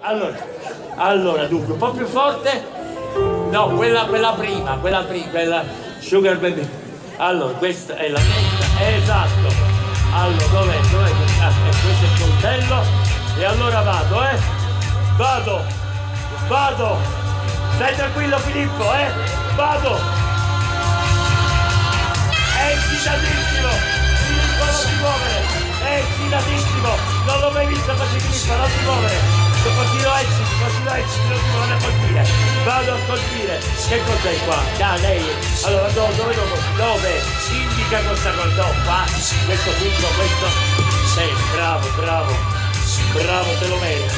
Allora, allora, dunque, un po' più forte. No, quella, quella prima, quella prima, quella Sugar Baby. Allora, questa è la testa, esatto. Allora, dov'è? Dov'è? Ah, questo è il coltello. E allora vado, eh? Vado, vado. Stai tranquillo Filippo, eh? Vado. Ecciti, non si muove a colpire. Vado a colpire. Che cos'è qua? Da lei. Allora, dove, dove, dove? Indica questa cosa. No, qua. Questo punto, questo. Sì, bravo, bravo. Bravo, te lo meriti.